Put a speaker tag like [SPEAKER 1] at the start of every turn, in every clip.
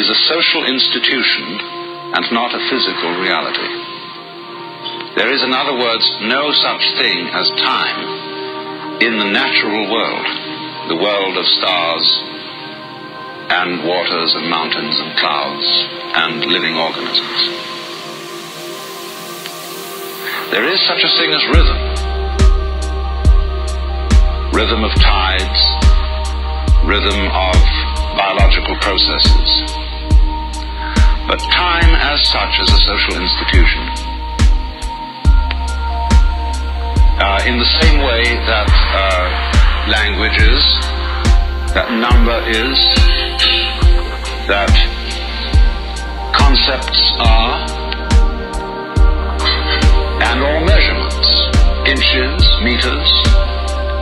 [SPEAKER 1] is a social institution and not a physical reality. There is, in other words, no such thing as time in the natural world, the world of stars and waters and mountains and clouds and living organisms. There is such a thing as rhythm. Rhythm of tides, rhythm of biological processes. But time as such is a social institution. Uh, in the same way that uh, language is, that number is, that concepts are, and all measurements, inches, meters,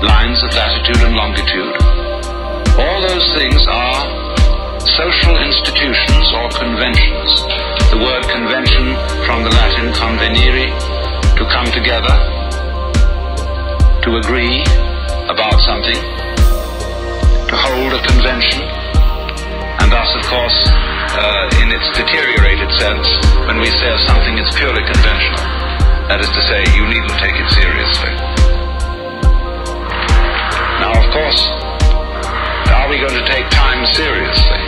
[SPEAKER 1] lines of latitude and longitude, all those things are social institutions or conventions. The word convention from the Latin convenire, to come together, to agree about something, to hold a convention, and thus, of course, uh, in its deteriorated sense, when we say something it's purely conventional, that is to say, you needn't take it seriously. Now, of course, are we going to take time seriously?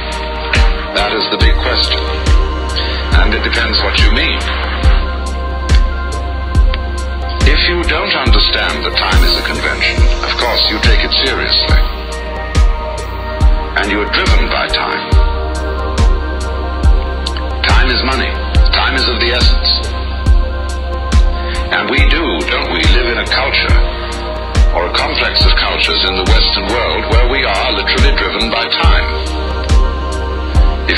[SPEAKER 1] That is the big question. And it depends what you mean. If you don't understand that time is a convention, of course you take it seriously. And you are driven by time. Time is money. Time is of the essence. And we do, don't we, live in a culture or a complex of cultures in the Western world where we are literally driven by time.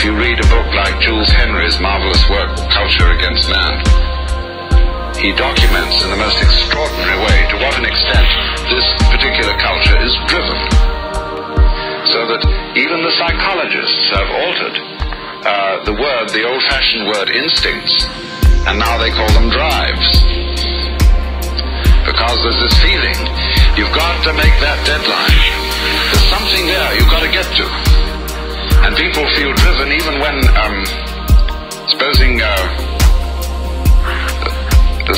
[SPEAKER 1] If you read a book like Jules Henry's marvelous work, Culture Against Man, he documents in the most extraordinary way to what an extent this particular culture is driven. So that even the psychologists have altered uh, the word, the old fashioned word instincts, and now they call them drives. Because there's this feeling you've got to make that deadline. There's something there you've got to get to. And people feel driven even when, um, supposing uh,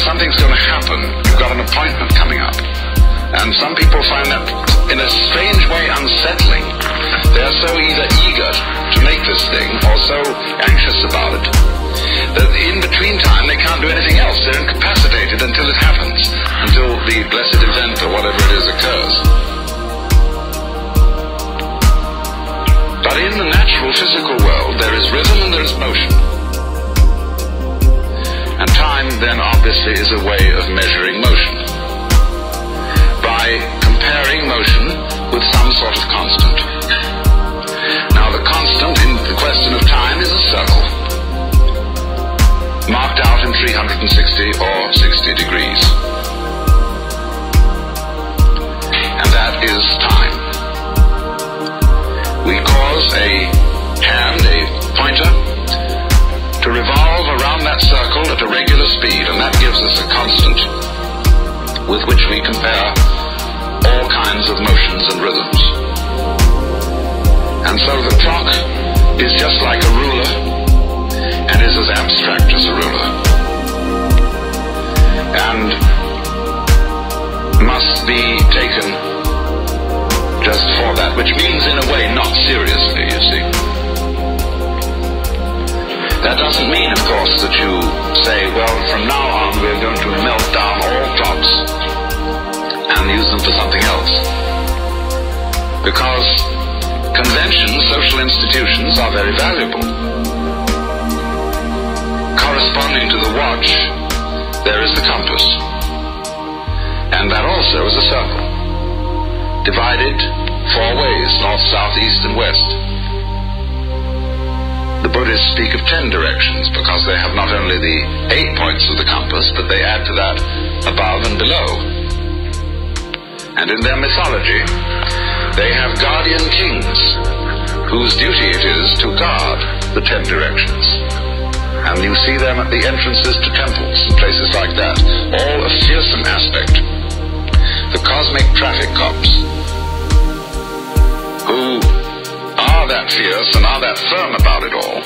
[SPEAKER 1] something's going to happen, you've got an appointment coming up. And some people find that in a strange way unsettling. They're so either eager to make this thing or so anxious about it that in between time they can't do anything else. They're incapacitated until it happens, until the blessed event or whatever it is occurs. Natural physical world, there is rhythm and there is motion. And time then obviously is a way of measuring motion. By comparing motion with some sort of constant. Now the constant in the question of time is a circle marked out in 360 or 60 degrees. And that is time. We cause a to revolve around that circle at a regular speed, and that gives us a constant with which we compare all kinds of motions and rhythms. And so the clock is just like a ruler and is as abstract as a ruler. And must be taken just for that, which means in a way not seriously, you see. That doesn't mean, of course, that you say, well, from now on we're going to melt down all clocks and use them for something else. Because conventions, social institutions are very valuable corresponding to the watch, there is the compass. And that also is a circle, divided four ways, north, south, east, and west. The Buddhists speak of ten directions because they have not only the eight points of the compass, but they add to that above and below. And in their mythology, they have guardian kings whose duty it is to guard the ten directions and you see them at the entrances to temples and places like that, all a fearsome aspect. The cosmic traffic cops, fierce and are that firm about it all?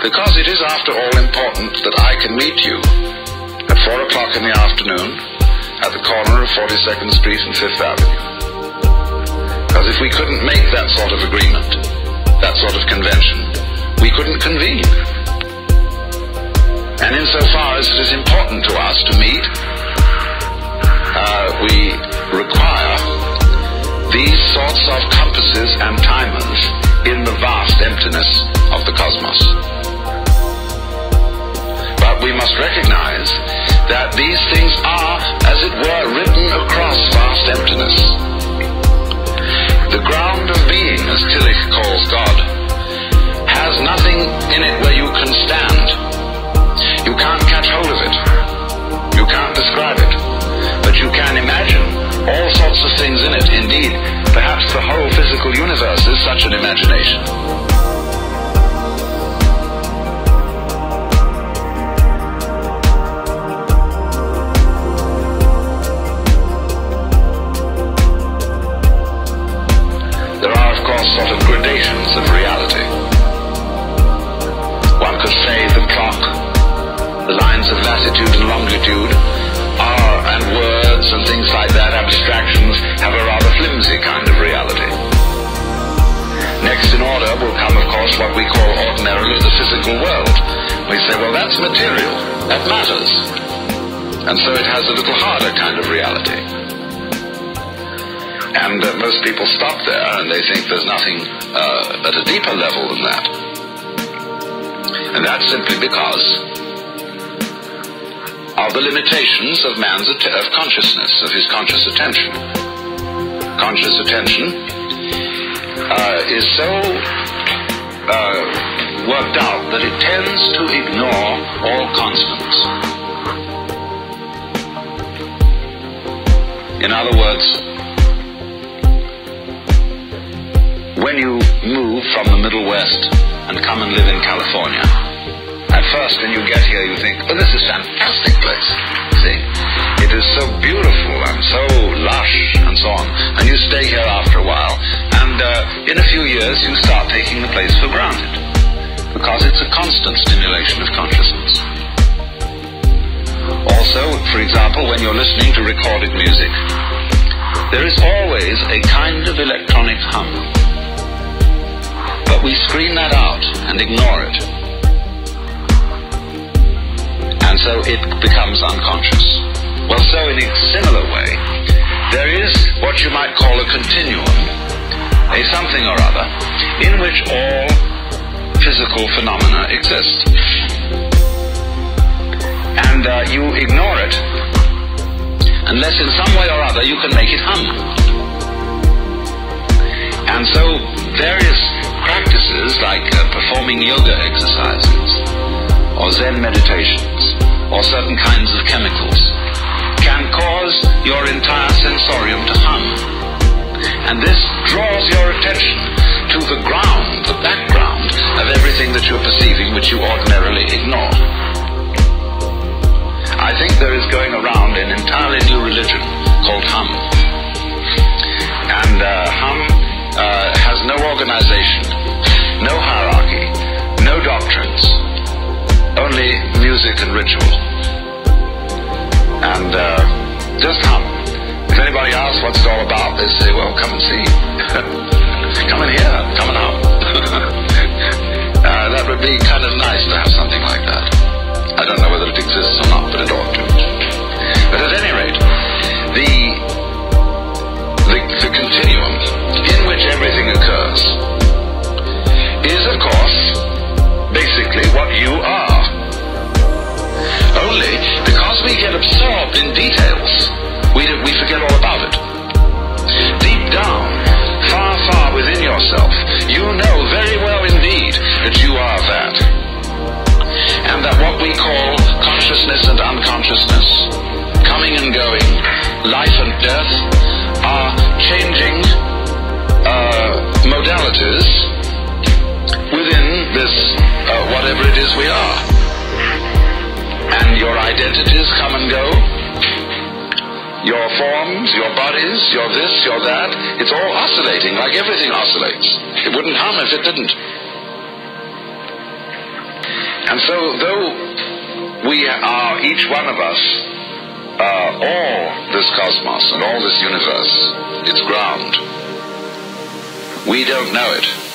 [SPEAKER 1] Because it is, after all, important that I can meet you at 4 o'clock in the afternoon at the corner of 42nd Street and 5th Avenue. Because if we couldn't make that sort of agreement, that sort of convention, we couldn't convene. And insofar as it is important to us to meet, uh, we require these sorts of compasses and timers in the vast emptiness of the cosmos. But we must recognize that these things are, as it were, written across vast emptiness. The ground of being, as Tillich calls God, has nothing in it where you can stand. You can't catch hold of it. You can't describe it. But you can imagine all sorts of things in it. Indeed, physical universe is such an imagination. There are, of course, sort of gradations of reality. One could say the clock, the lines of latitude and longitude, are and words and things like that, abstractions, have a rather flimsy kind of reality. Next in order will come, of course, what we call ordinarily the physical world. We say, well, that's material, that matters. And so it has a little harder kind of reality. And uh, most people stop there and they think there's nothing uh, at a deeper level than that. And that's simply because of the limitations of man's of consciousness, of his conscious attention. Conscious attention uh, is so uh, worked out that it tends to ignore all constants. In other words, when you move from the Middle West and come and live in California, at first when you get here you think, oh, this is a fantastic place. See? It is so beautiful and so lush and so on. And you stay here after a while, and uh, in a few years you start taking the place for granted. Because it's a constant stimulation of consciousness. Also, for example, when you're listening to recorded music, there is always a kind of electronic hum. But we screen that out and ignore it. And so it becomes unconscious. Well, so in a similar way, there is what you might call a continuum, a something or other, in which all physical phenomena exist. And uh, you ignore it unless in some way or other you can make it hum. And so various practices like uh, performing yoga exercises or Zen meditations or certain kinds And this draws your attention to the ground, the background of everything that you're perceiving which you ordinarily ignore. I think there is going around an entirely new religion called Hum. And uh, Hum uh, has no organization, no hierarchy, no doctrines, only music and ritual. And uh, just hum. Anybody asks what's it all about, they say, well, come and see. come hear, come and hum. uh, that would be kind of nice to have something like that. I don't know whether it exists or not, but it ought to. But at any rate, the, the, the continuum in which everything occurs is, of course, basically what you are. Only because we get absorbed in details, that you are that. And that what we call consciousness and unconsciousness, coming and going, life and death, are changing uh, modalities within this, uh, whatever it is we are. And your identities come and go. your forms, your bodies, your this, your that, it's all oscillating like everything oscillates. It wouldn't hum if it didn't. And so, though we are, each one of us, uh, all this cosmos and all this universe, its ground, we don't know it.